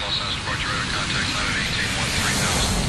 Los Angeles, report your radar contact sign at 1813,000.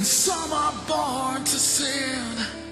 Some are born to sin.